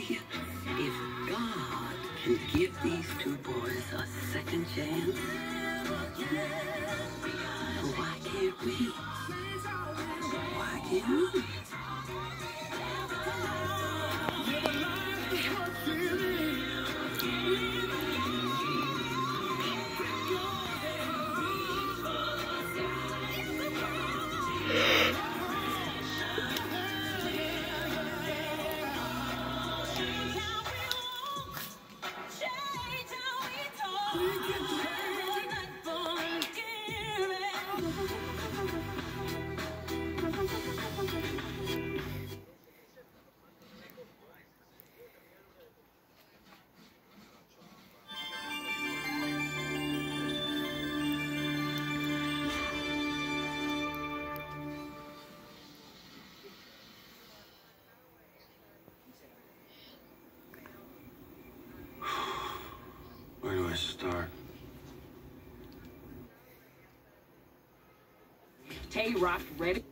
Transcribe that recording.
if God can give these two boys a second chance, why can't we? Why can't we? Where do start? Tay Rock ready?